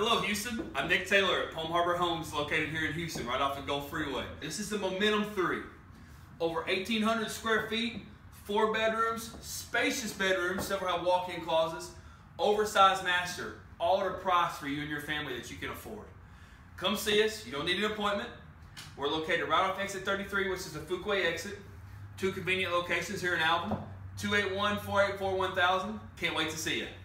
Hello, Houston. I'm Nick Tayler at Palm Harbor Homes, located here in Houston, right off the Gulf Freeway. This is the Momentum 3. Over 1,800 square feet, four bedrooms, spacious bedrooms, several have walk-in closets, oversized master, all at a price for you and your family that you can afford. Come see us. You don't need an appointment. We're located right off exit 33, which is the Fuqua exit. Two convenient locations here in Alvin. 281-484-1000. Can't wait to see you.